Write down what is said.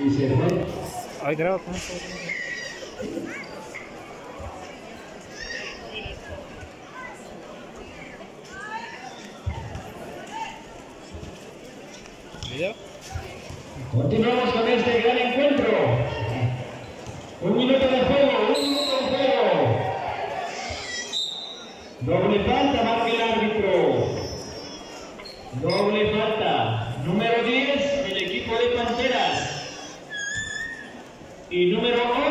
Y se fue. Graba. ¿Video? Continuamos con este gran encuentro. Un minuto de juego, un minuto de juego. Doble falta marca el árbitro. Doble Y número